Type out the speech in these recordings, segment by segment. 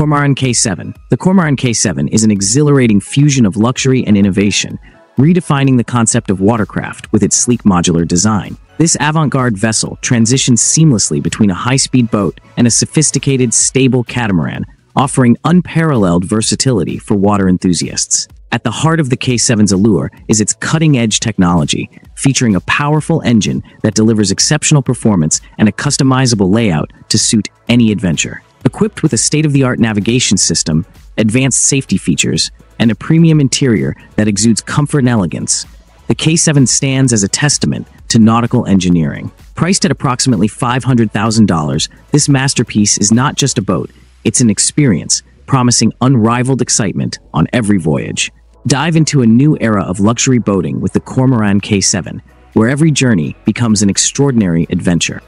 Kormaran K7. The Kormaran K7 is an exhilarating fusion of luxury and innovation, redefining the concept of watercraft with its sleek modular design. This avant-garde vessel transitions seamlessly between a high-speed boat and a sophisticated, stable catamaran, offering unparalleled versatility for water enthusiasts. At the heart of the K7's allure is its cutting-edge technology, featuring a powerful engine that delivers exceptional performance and a customizable layout to suit any adventure. Equipped with a state-of-the-art navigation system, advanced safety features, and a premium interior that exudes comfort and elegance, the K7 stands as a testament to nautical engineering. Priced at approximately $500,000, this masterpiece is not just a boat, it's an experience, promising unrivaled excitement on every voyage. Dive into a new era of luxury boating with the Kormaran K7, where every journey becomes an extraordinary adventure.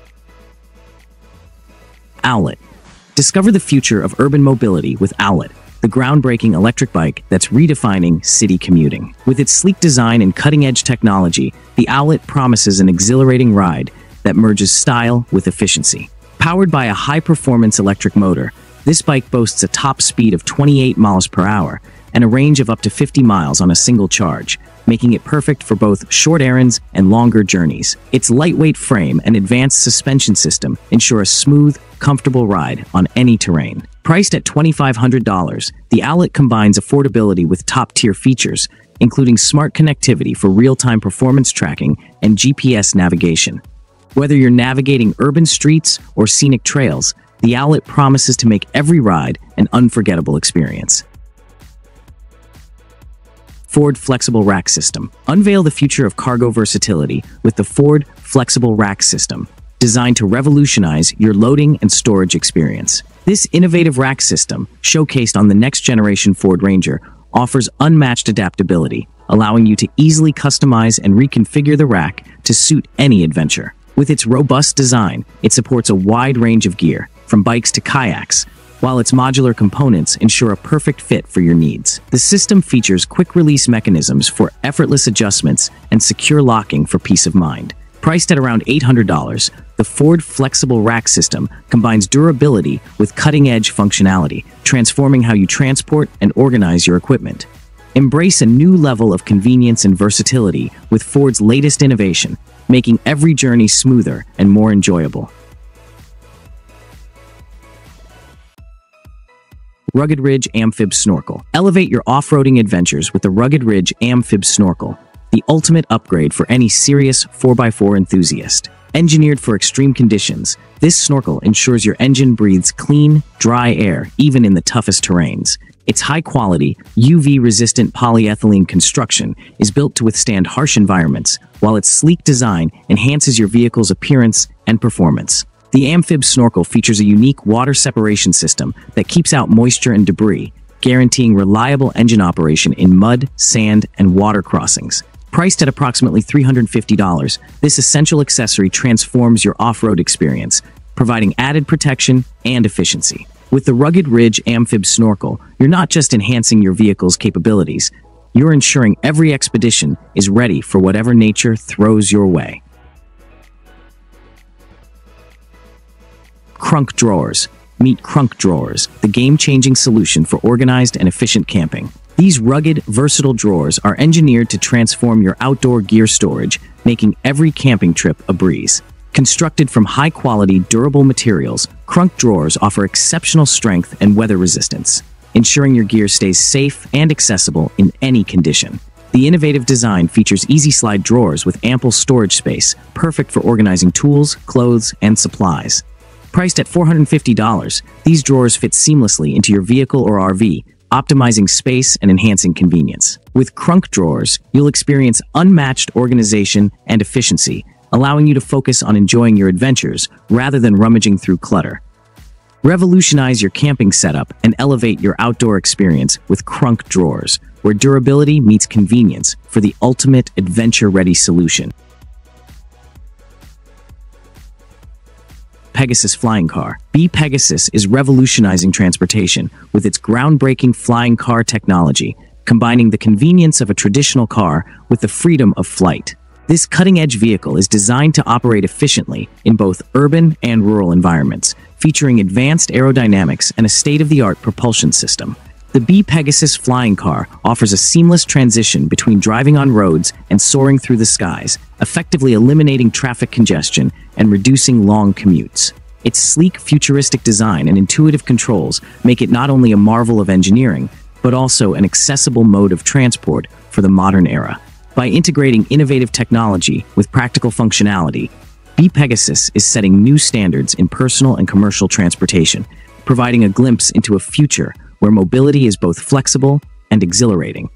Owlet. Discover the future of urban mobility with Owlet, the groundbreaking electric bike that's redefining city commuting. With its sleek design and cutting-edge technology, the Owlet promises an exhilarating ride that merges style with efficiency. Powered by a high-performance electric motor, this bike boasts a top speed of 28 miles per hour and a range of up to 50 miles on a single charge, making it perfect for both short errands and longer journeys. Its lightweight frame and advanced suspension system ensure a smooth, comfortable ride on any terrain. Priced at $2,500, the Owlet combines affordability with top-tier features, including smart connectivity for real-time performance tracking and GPS navigation. Whether you're navigating urban streets or scenic trails, the Owlet promises to make every ride an unforgettable experience. Ford Flexible Rack System. Unveil the future of cargo versatility with the Ford Flexible Rack System, designed to revolutionize your loading and storage experience. This innovative rack system, showcased on the next-generation Ford Ranger, offers unmatched adaptability, allowing you to easily customize and reconfigure the rack to suit any adventure. With its robust design, it supports a wide range of gear, from bikes to kayaks, while its modular components ensure a perfect fit for your needs. The system features quick-release mechanisms for effortless adjustments and secure locking for peace of mind. Priced at around $800, the Ford Flexible Rack System combines durability with cutting-edge functionality, transforming how you transport and organize your equipment. Embrace a new level of convenience and versatility with Ford's latest innovation, making every journey smoother and more enjoyable. Rugged Ridge AmFib Snorkel. Elevate your off-roading adventures with the Rugged Ridge AmFib Snorkel, the ultimate upgrade for any serious 4x4 enthusiast. Engineered for extreme conditions, this snorkel ensures your engine breathes clean, dry air even in the toughest terrains. Its high-quality, UV-resistant polyethylene construction is built to withstand harsh environments, while its sleek design enhances your vehicle's appearance and performance. The AmFib snorkel features a unique water separation system that keeps out moisture and debris, guaranteeing reliable engine operation in mud, sand, and water crossings. Priced at approximately $350, this essential accessory transforms your off-road experience, providing added protection and efficiency. With the Rugged Ridge AmFib Snorkel, you're not just enhancing your vehicle's capabilities, you're ensuring every expedition is ready for whatever nature throws your way. Crunk Drawers. Meet Crunk Drawers, the game-changing solution for organized and efficient camping. These rugged, versatile drawers are engineered to transform your outdoor gear storage, making every camping trip a breeze. Constructed from high-quality, durable materials, Crunk drawers offer exceptional strength and weather resistance, ensuring your gear stays safe and accessible in any condition. The innovative design features easy slide drawers with ample storage space, perfect for organizing tools, clothes, and supplies. Priced at $450, these drawers fit seamlessly into your vehicle or RV, optimizing space and enhancing convenience. With Crunk drawers, you'll experience unmatched organization and efficiency, allowing you to focus on enjoying your adventures rather than rummaging through clutter. Revolutionize your camping setup and elevate your outdoor experience with Crunk drawers, where durability meets convenience for the ultimate adventure-ready solution. Pegasus flying car. B Pegasus is revolutionizing transportation with its groundbreaking flying car technology, combining the convenience of a traditional car with the freedom of flight. This cutting-edge vehicle is designed to operate efficiently in both urban and rural environments, featuring advanced aerodynamics and a state-of-the-art propulsion system. The B Pegasus flying car offers a seamless transition between driving on roads and soaring through the skies, effectively eliminating traffic congestion and reducing long commutes. Its sleek, futuristic design and intuitive controls make it not only a marvel of engineering, but also an accessible mode of transport for the modern era. By integrating innovative technology with practical functionality, B Pegasus is setting new standards in personal and commercial transportation, providing a glimpse into a future where mobility is both flexible and exhilarating.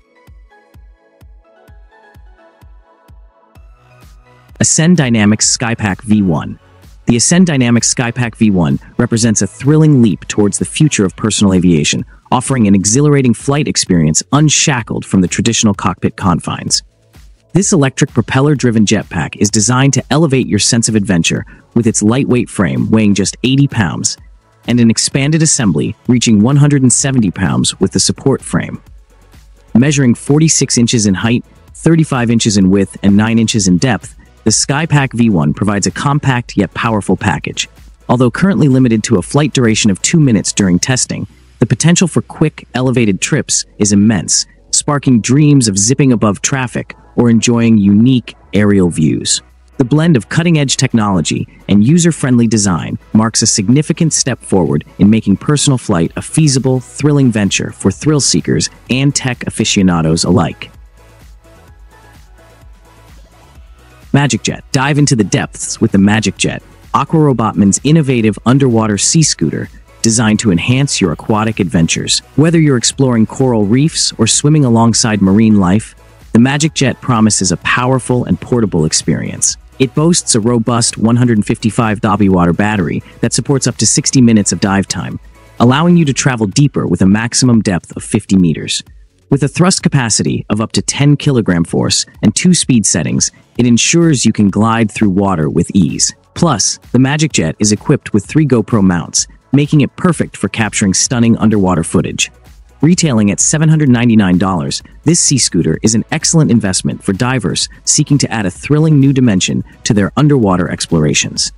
Ascend Dynamics SkyPak V1 The Ascend Dynamics SkyPak V1 represents a thrilling leap towards the future of personal aviation, offering an exhilarating flight experience unshackled from the traditional cockpit confines. This electric propeller-driven jetpack is designed to elevate your sense of adventure with its lightweight frame weighing just 80 pounds and an expanded assembly reaching 170 pounds with the support frame. Measuring 46 inches in height, 35 inches in width, and 9 inches in depth, the SkyPak V1 provides a compact yet powerful package. Although currently limited to a flight duration of 2 minutes during testing, the potential for quick, elevated trips is immense, sparking dreams of zipping above traffic or enjoying unique aerial views. The blend of cutting-edge technology and user-friendly design marks a significant step forward in making personal flight a feasible, thrilling venture for thrill seekers and tech aficionados alike. Magic Jet. Dive into the depths with the Magic Jet, Aquarobotman's innovative underwater sea scooter designed to enhance your aquatic adventures. Whether you're exploring coral reefs or swimming alongside marine life, the Magic Jet promises a powerful and portable experience. It boasts a robust 155 water battery that supports up to 60 minutes of dive time, allowing you to travel deeper with a maximum depth of 50 meters. With a thrust capacity of up to 10 kilogram force and two speed settings, it ensures you can glide through water with ease. Plus, the Magic Jet is equipped with three GoPro mounts, making it perfect for capturing stunning underwater footage. Retailing at $799, this sea scooter is an excellent investment for divers seeking to add a thrilling new dimension to their underwater explorations.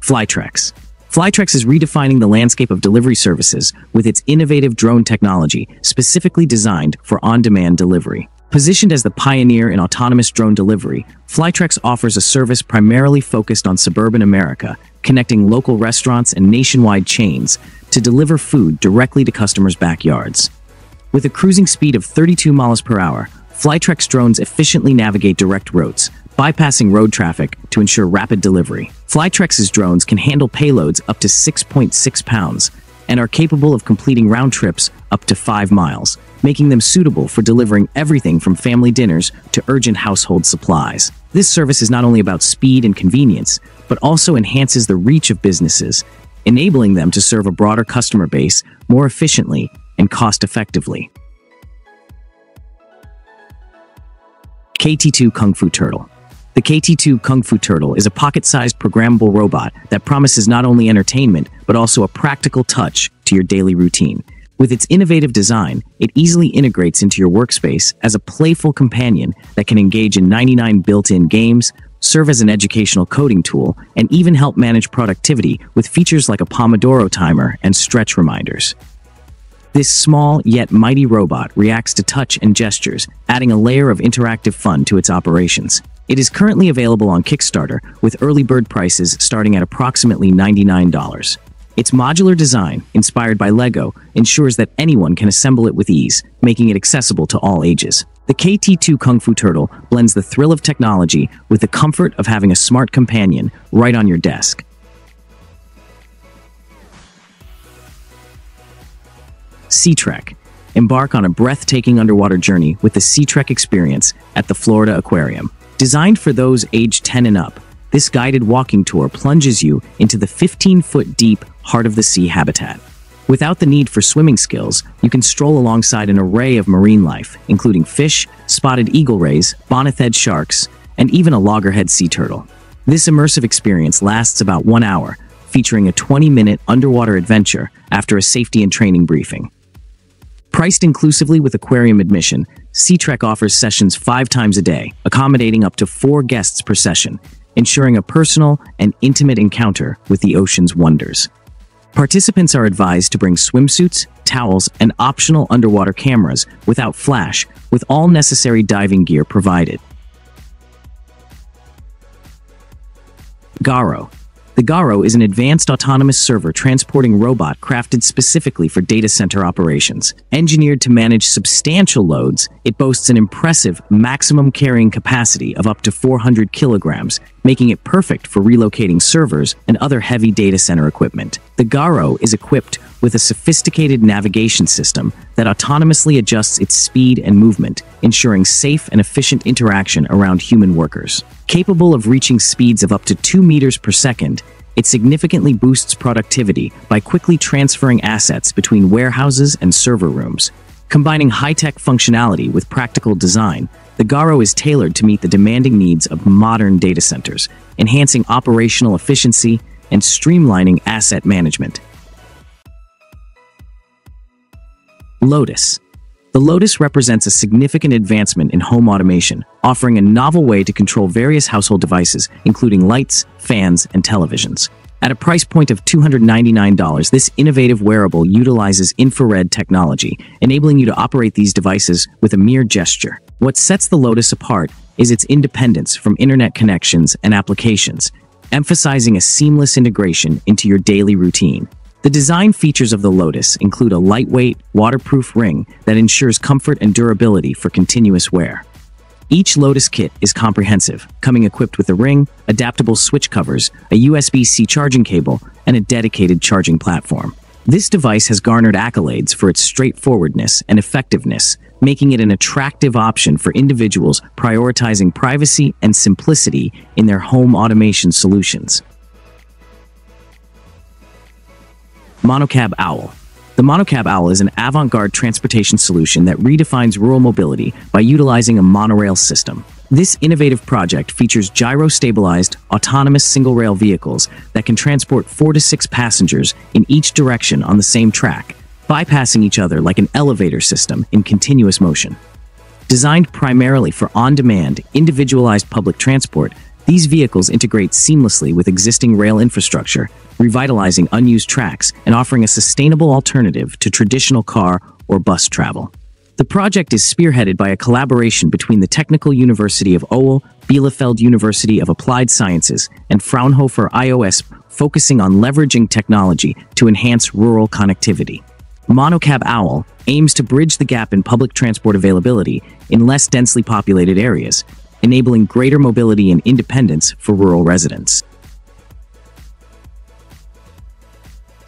Flytrex. Flytrex is redefining the landscape of delivery services with its innovative drone technology specifically designed for on-demand delivery. Positioned as the pioneer in autonomous drone delivery, Flytrex offers a service primarily focused on suburban America, connecting local restaurants and nationwide chains to deliver food directly to customers' backyards. With a cruising speed of 32 miles per hour, Flytrex drones efficiently navigate direct routes, bypassing road traffic to ensure rapid delivery. Flytrex's drones can handle payloads up to 6.6 pounds and are capable of completing round trips up to 5 miles, making them suitable for delivering everything from family dinners to urgent household supplies. This service is not only about speed and convenience, but also enhances the reach of businesses enabling them to serve a broader customer base more efficiently and cost-effectively. KT2 Kung Fu Turtle The KT2 Kung Fu Turtle is a pocket-sized programmable robot that promises not only entertainment, but also a practical touch to your daily routine. With its innovative design, it easily integrates into your workspace as a playful companion that can engage in 99 built-in games, serve as an educational coding tool, and even help manage productivity with features like a Pomodoro timer and stretch reminders. This small yet mighty robot reacts to touch and gestures, adding a layer of interactive fun to its operations. It is currently available on Kickstarter, with early bird prices starting at approximately $99. Its modular design, inspired by LEGO, ensures that anyone can assemble it with ease, making it accessible to all ages. The KT2 Kung Fu Turtle blends the thrill of technology with the comfort of having a smart companion right on your desk. Sea Trek. Embark on a breathtaking underwater journey with the Sea Trek experience at the Florida Aquarium. Designed for those aged 10 and up, this guided walking tour plunges you into the 15-foot deep heart of the sea habitat. Without the need for swimming skills, you can stroll alongside an array of marine life, including fish, spotted eagle rays, bonnet-head sharks, and even a loggerhead sea turtle. This immersive experience lasts about one hour, featuring a 20-minute underwater adventure after a safety and training briefing. Priced inclusively with aquarium admission, SeaTrek offers sessions five times a day, accommodating up to four guests per session, ensuring a personal and intimate encounter with the ocean's wonders. Participants are advised to bring swimsuits, towels, and optional underwater cameras without flash, with all necessary diving gear provided. Garo, the Garo is an advanced autonomous server transporting robot crafted specifically for data center operations. Engineered to manage substantial loads, it boasts an impressive maximum carrying capacity of up to 400 kilograms, making it perfect for relocating servers and other heavy data center equipment. The Garo is equipped with a sophisticated navigation system that autonomously adjusts its speed and movement, ensuring safe and efficient interaction around human workers. Capable of reaching speeds of up to 2 meters per second, it significantly boosts productivity by quickly transferring assets between warehouses and server rooms. Combining high-tech functionality with practical design, the Garo is tailored to meet the demanding needs of modern data centers, enhancing operational efficiency and streamlining asset management. Lotus the Lotus represents a significant advancement in home automation, offering a novel way to control various household devices, including lights, fans, and televisions. At a price point of $299, this innovative wearable utilizes infrared technology, enabling you to operate these devices with a mere gesture. What sets the Lotus apart is its independence from internet connections and applications, emphasizing a seamless integration into your daily routine. The design features of the Lotus include a lightweight, waterproof ring that ensures comfort and durability for continuous wear. Each Lotus kit is comprehensive, coming equipped with a ring, adaptable switch covers, a USB-C charging cable, and a dedicated charging platform. This device has garnered accolades for its straightforwardness and effectiveness, making it an attractive option for individuals prioritizing privacy and simplicity in their home automation solutions. Monocab Owl. The Monocab Owl is an avant-garde transportation solution that redefines rural mobility by utilizing a monorail system. This innovative project features gyro-stabilized, autonomous single-rail vehicles that can transport four to six passengers in each direction on the same track, bypassing each other like an elevator system in continuous motion. Designed primarily for on-demand, individualized public transport, these vehicles integrate seamlessly with existing rail infrastructure, revitalizing unused tracks and offering a sustainable alternative to traditional car or bus travel. The project is spearheaded by a collaboration between the Technical University of Owl, Bielefeld University of Applied Sciences, and Fraunhofer IOS, focusing on leveraging technology to enhance rural connectivity. Monocab Owl aims to bridge the gap in public transport availability in less densely populated areas, enabling greater mobility and independence for rural residents.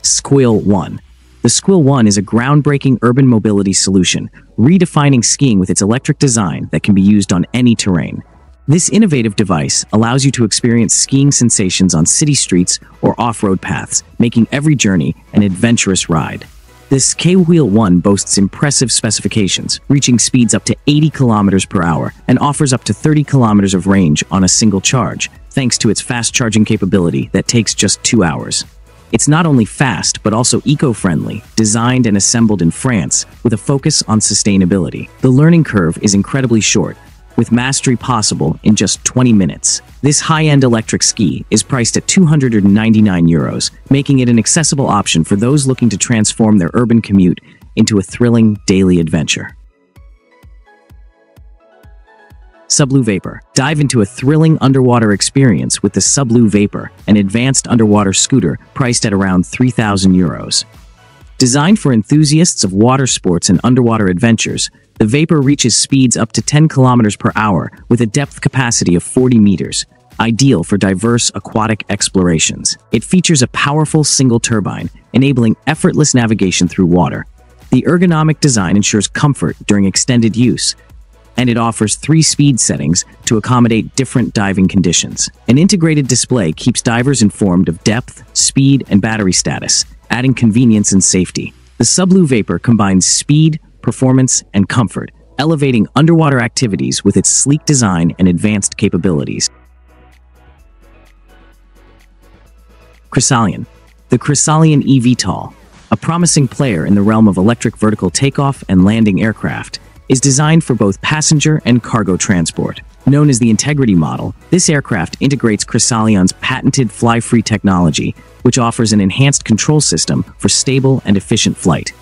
Skwheel One. The Skwheel One is a groundbreaking urban mobility solution, redefining skiing with its electric design that can be used on any terrain. This innovative device allows you to experience skiing sensations on city streets or off-road paths, making every journey an adventurous ride. This K-Wheel 1 boasts impressive specifications, reaching speeds up to 80 kilometers per hour and offers up to 30 kilometers of range on a single charge, thanks to its fast charging capability that takes just two hours. It's not only fast, but also eco-friendly, designed and assembled in France with a focus on sustainability. The learning curve is incredibly short, with mastery possible in just 20 minutes. This high-end electric ski is priced at 299 euros, making it an accessible option for those looking to transform their urban commute into a thrilling daily adventure. Sublue Vapor. Dive into a thrilling underwater experience with the Sublue Vapor, an advanced underwater scooter priced at around 3,000 euros. Designed for enthusiasts of water sports and underwater adventures, the Vapor reaches speeds up to 10 kilometers per hour with a depth capacity of 40 meters, ideal for diverse aquatic explorations. It features a powerful single turbine, enabling effortless navigation through water. The ergonomic design ensures comfort during extended use, and it offers three speed settings to accommodate different diving conditions. An integrated display keeps divers informed of depth, speed, and battery status, adding convenience and safety. The Sublue Vapor combines speed, performance, and comfort, elevating underwater activities with its sleek design and advanced capabilities. Crisalion. The Crisalion eVTOL. a promising player in the realm of electric vertical takeoff and landing aircraft, is designed for both passenger and cargo transport. Known as the Integrity model, this aircraft integrates Crisalion's patented fly-free technology, which offers an enhanced control system for stable and efficient flight.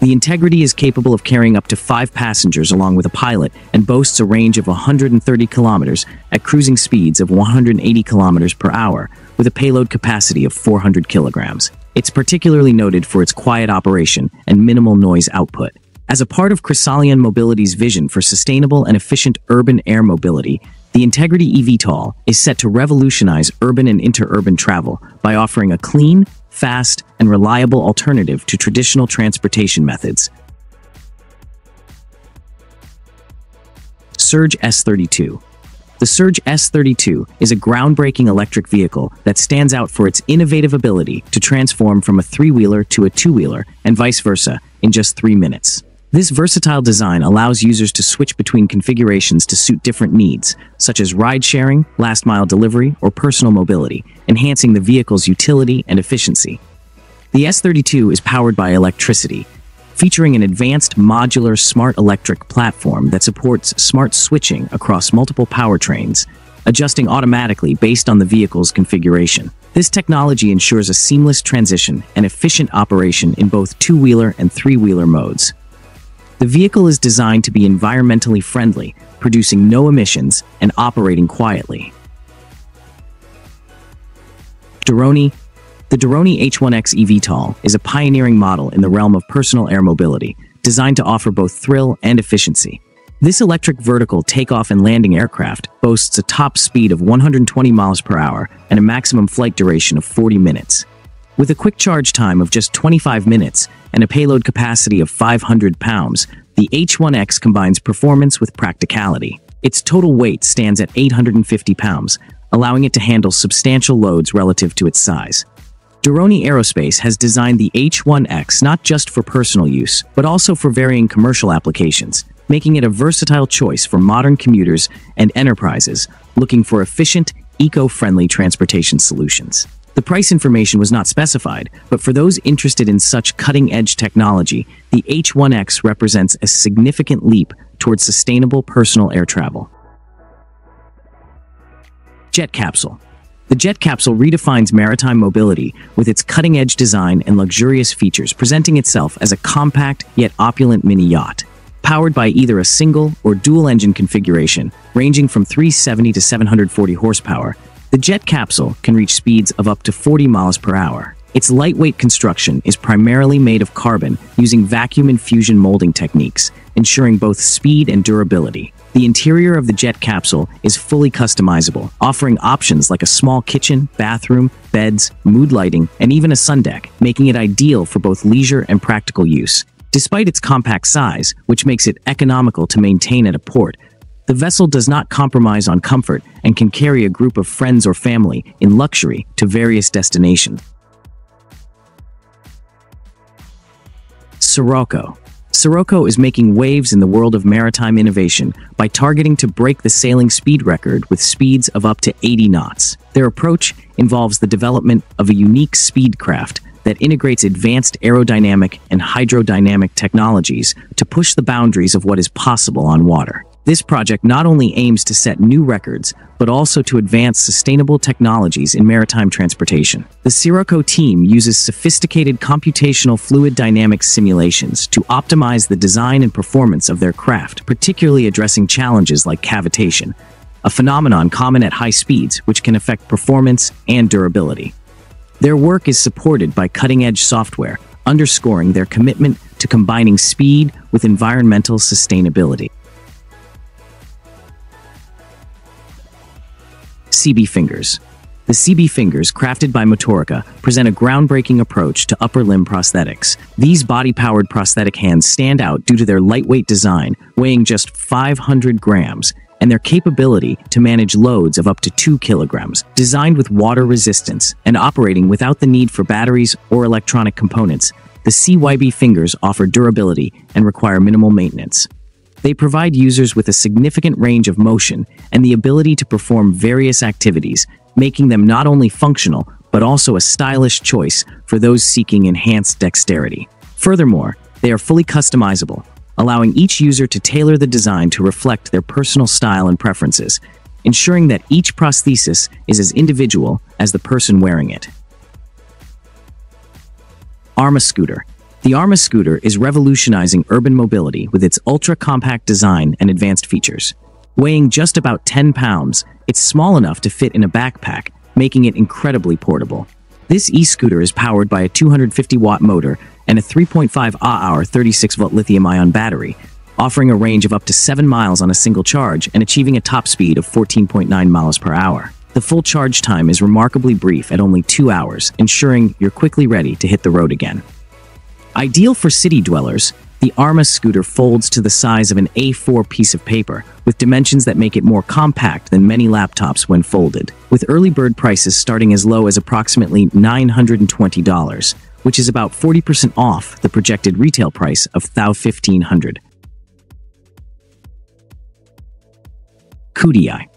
The Integrity is capable of carrying up to five passengers along with a pilot and boasts a range of 130 kilometers at cruising speeds of 180 kilometers per hour, with a payload capacity of 400 kilograms. It's particularly noted for its quiet operation and minimal noise output. As a part of Crisalion Mobility's vision for sustainable and efficient urban air mobility, the Integrity eVTOL is set to revolutionize urban and interurban travel by offering a clean, fast, and reliable alternative to traditional transportation methods. Surge S32 The Surge S32 is a groundbreaking electric vehicle that stands out for its innovative ability to transform from a three-wheeler to a two-wheeler and vice versa in just three minutes. This versatile design allows users to switch between configurations to suit different needs, such as ride-sharing, last-mile delivery, or personal mobility, enhancing the vehicle's utility and efficiency. The S32 is powered by electricity, featuring an advanced modular smart electric platform that supports smart switching across multiple powertrains, adjusting automatically based on the vehicle's configuration. This technology ensures a seamless transition and efficient operation in both two-wheeler and three-wheeler modes. The vehicle is designed to be environmentally friendly, producing no emissions and operating quietly. Doroni The Doroni H1X eVTOL is a pioneering model in the realm of personal air mobility, designed to offer both thrill and efficiency. This electric vertical takeoff and landing aircraft boasts a top speed of 120 miles per hour and a maximum flight duration of 40 minutes. With a quick charge time of just 25 minutes and a payload capacity of 500 pounds, the H1X combines performance with practicality. Its total weight stands at 850 pounds, allowing it to handle substantial loads relative to its size. Doroni Aerospace has designed the H1X not just for personal use, but also for varying commercial applications, making it a versatile choice for modern commuters and enterprises looking for efficient, eco-friendly transportation solutions. The price information was not specified, but for those interested in such cutting-edge technology, the H1X represents a significant leap towards sustainable personal air travel. Jet Capsule The jet capsule redefines maritime mobility with its cutting-edge design and luxurious features, presenting itself as a compact yet opulent mini yacht. Powered by either a single or dual-engine configuration, ranging from 370 to 740 horsepower, the jet capsule can reach speeds of up to 40 miles per hour. Its lightweight construction is primarily made of carbon using vacuum infusion molding techniques, ensuring both speed and durability. The interior of the jet capsule is fully customizable, offering options like a small kitchen, bathroom, beds, mood lighting, and even a sun deck, making it ideal for both leisure and practical use. Despite its compact size, which makes it economical to maintain at a port, the vessel does not compromise on comfort and can carry a group of friends or family in luxury to various destinations. Syroco Syroco is making waves in the world of maritime innovation by targeting to break the sailing speed record with speeds of up to 80 knots. Their approach involves the development of a unique speed craft that integrates advanced aerodynamic and hydrodynamic technologies to push the boundaries of what is possible on water. This project not only aims to set new records, but also to advance sustainable technologies in maritime transportation. The Syroco team uses sophisticated computational fluid dynamics simulations to optimize the design and performance of their craft, particularly addressing challenges like cavitation, a phenomenon common at high speeds which can affect performance and durability. Their work is supported by cutting-edge software, underscoring their commitment to combining speed with environmental sustainability. CB Fingers. The CB Fingers, crafted by Motorica, present a groundbreaking approach to upper limb prosthetics. These body-powered prosthetic hands stand out due to their lightweight design, weighing just 500 grams, and their capability to manage loads of up to 2 kilograms. Designed with water resistance and operating without the need for batteries or electronic components, the CYB Fingers offer durability and require minimal maintenance. They provide users with a significant range of motion and the ability to perform various activities, making them not only functional, but also a stylish choice for those seeking enhanced dexterity. Furthermore, they are fully customizable, allowing each user to tailor the design to reflect their personal style and preferences, ensuring that each prosthesis is as individual as the person wearing it. Arma Scooter. The Arma Scooter is revolutionizing urban mobility with its ultra-compact design and advanced features. Weighing just about 10 pounds, it's small enough to fit in a backpack, making it incredibly portable. This e-scooter is powered by a 250-watt motor and a 3.5 Ah-hour 36-volt lithium-ion battery, offering a range of up to 7 miles on a single charge and achieving a top speed of 14.9 miles per hour. The full charge time is remarkably brief at only 2 hours, ensuring you're quickly ready to hit the road again. Ideal for city dwellers, the Arma scooter folds to the size of an A4 piece of paper, with dimensions that make it more compact than many laptops when folded. With early bird prices starting as low as approximately $920, which is about 40% off the projected retail price of $1,500. Cootii.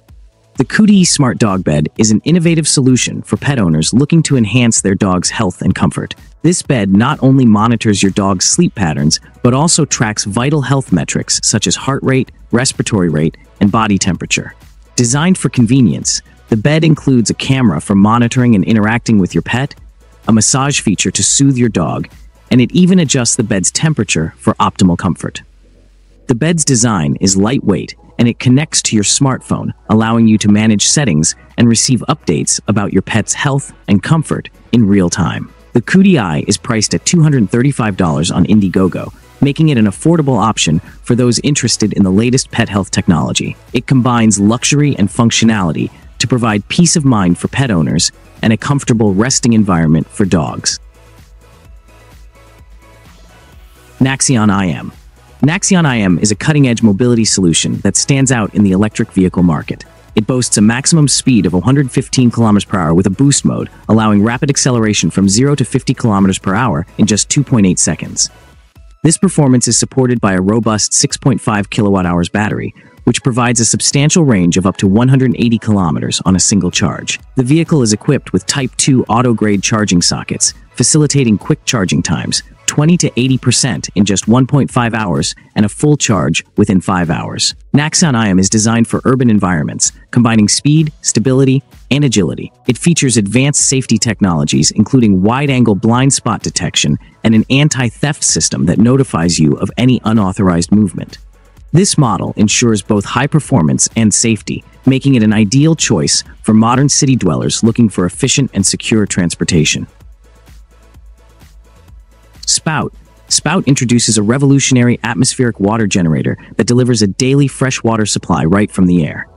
The Cootii Smart Dog Bed is an innovative solution for pet owners looking to enhance their dog's health and comfort. This bed not only monitors your dog's sleep patterns, but also tracks vital health metrics such as heart rate, respiratory rate, and body temperature. Designed for convenience, the bed includes a camera for monitoring and interacting with your pet, a massage feature to soothe your dog, and it even adjusts the bed's temperature for optimal comfort. The bed's design is lightweight and it connects to your smartphone, allowing you to manage settings and receive updates about your pet's health and comfort in real time. The Cootii is priced at $235 on Indiegogo, making it an affordable option for those interested in the latest pet health technology. It combines luxury and functionality to provide peace of mind for pet owners and a comfortable resting environment for dogs. Naxion IM Naxion IM is a cutting-edge mobility solution that stands out in the electric vehicle market. It boasts a maximum speed of 115 km per with a boost mode, allowing rapid acceleration from 0 to 50 km per in just 2.8 seconds. This performance is supported by a robust 6.5 kilowatt hours battery, which provides a substantial range of up to 180 kilometers on a single charge. The vehicle is equipped with Type 2 auto-grade charging sockets, facilitating quick charging times, 20 to 80% in just 1.5 hours and a full charge within 5 hours. Naxion IM is designed for urban environments, combining speed, stability, and agility. It features advanced safety technologies including wide-angle blind spot detection and an anti-theft system that notifies you of any unauthorized movement. This model ensures both high performance and safety, making it an ideal choice for modern city dwellers looking for efficient and secure transportation. Spout. Spout introduces a revolutionary atmospheric water generator that delivers a daily fresh water supply right from the air.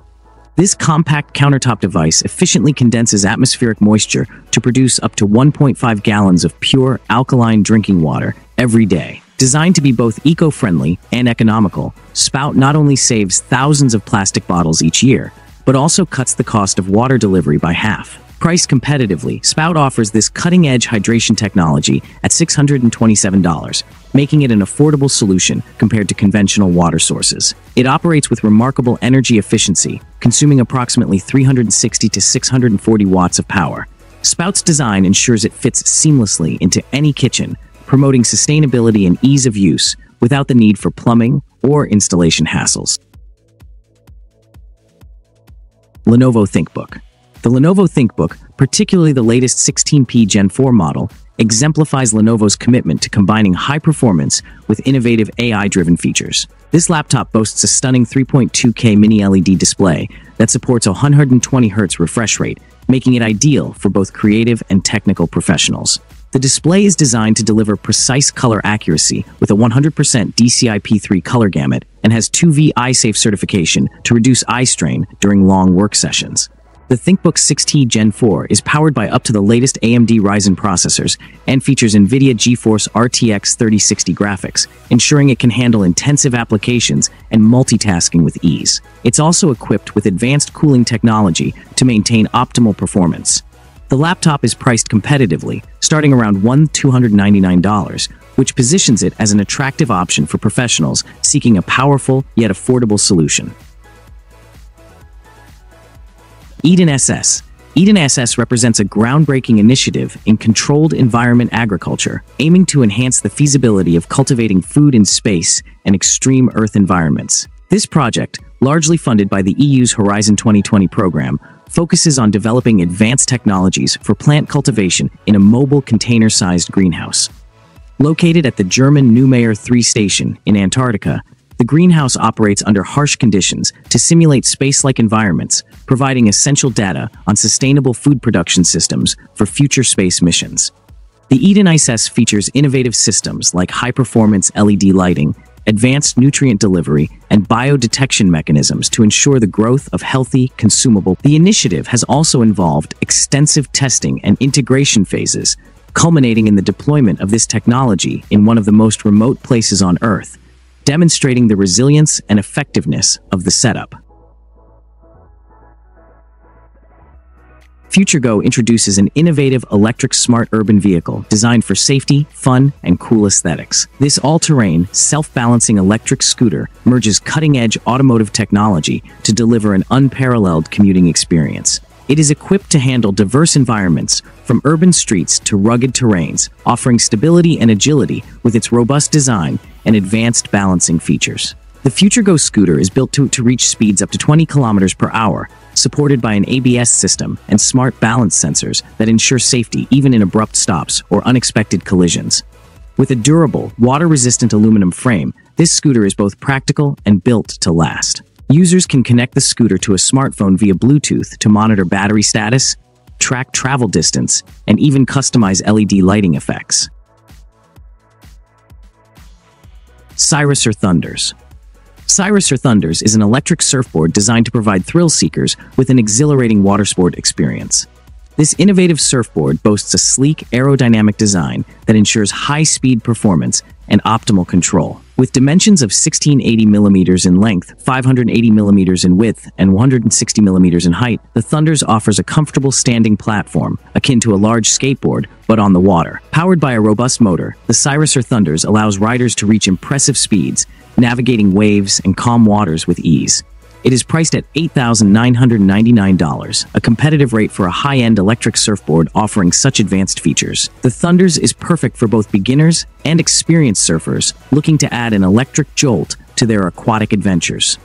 This compact countertop device efficiently condenses atmospheric moisture to produce up to 1.5 gallons of pure, alkaline drinking water every day. Designed to be both eco-friendly and economical, Spout not only saves thousands of plastic bottles each year, but also cuts the cost of water delivery by half. Priced competitively, Spout offers this cutting-edge hydration technology at $627, making it an affordable solution compared to conventional water sources. It operates with remarkable energy efficiency, consuming approximately 360 to 640 watts of power. Spout's design ensures it fits seamlessly into any kitchen, promoting sustainability and ease of use without the need for plumbing or installation hassles. Lenovo ThinkBook the Lenovo ThinkBook, particularly the latest 16P Gen 4 model, exemplifies Lenovo's commitment to combining high performance with innovative AI-driven features. This laptop boasts a stunning 3.2K mini-LED display that supports a 120Hz refresh rate, making it ideal for both creative and technical professionals. The display is designed to deliver precise color accuracy with a 100% DCI-P3 color gamut and has TÜV eye-safe certification to reduce eye strain during long work sessions. The ThinkBook 6T Gen 4 is powered by up to the latest AMD Ryzen processors and features NVIDIA GeForce RTX 3060 graphics, ensuring it can handle intensive applications and multitasking with ease. It's also equipped with advanced cooling technology to maintain optimal performance. The laptop is priced competitively, starting around $1,299, which positions it as an attractive option for professionals seeking a powerful yet affordable solution. Eden ISS. Eden ISS represents a groundbreaking initiative in controlled environment agriculture, aiming to enhance the feasibility of cultivating food in space and extreme Earth environments. This project, largely funded by the EU's Horizon 2020 program, focuses on developing advanced technologies for plant cultivation in a mobile container-sized greenhouse. Located at the German Neumayer 3 station in Antarctica, the greenhouse operates under harsh conditions to simulate space-like environments, providing essential data on sustainable food production systems for future space missions. The Eden ISS features innovative systems like high-performance LED lighting, advanced nutrient delivery, and biodetection mechanisms to ensure the growth of healthy, consumable. The initiative has also involved extensive testing and integration phases, culminating in the deployment of this technology in one of the most remote places on Earth, demonstrating the resilience and effectiveness of the setup. FutureGo introduces an innovative electric smart urban vehicle designed for safety, fun, and cool aesthetics. This all-terrain, self-balancing electric scooter merges cutting-edge automotive technology to deliver an unparalleled commuting experience. It is equipped to handle diverse environments, from urban streets to rugged terrains, offering stability and agility with its robust design and advanced balancing features. The FutureGo scooter is built to, to reach speeds up to 20 kilometers per hour, supported by an ABS system and smart balance sensors that ensure safety even in abrupt stops or unexpected collisions. With a durable, water-resistant aluminum frame, this scooter is both practical and built to last. Users can connect the scooter to a smartphone via Bluetooth to monitor battery status, track travel distance, and even customize LED lighting effects. Cyrus or Thunders Cyrus or Thunders is an electric surfboard designed to provide thrill seekers with an exhilarating watersport experience. This innovative surfboard boasts a sleek, aerodynamic design that ensures high-speed performance and optimal control. With dimensions of 1680 millimeters in length, 580 millimeters in width, and 160 millimeters in height, the Thunders offers a comfortable standing platform, akin to a large skateboard, but on the water. Powered by a robust motor, the Cyrus or Thunders allows riders to reach impressive speeds, navigating waves and calm waters with ease. It is priced at $8,999, a competitive rate for a high-end electric surfboard offering such advanced features. The Thunders is perfect for both beginners and experienced surfers looking to add an electric jolt to their aquatic adventures.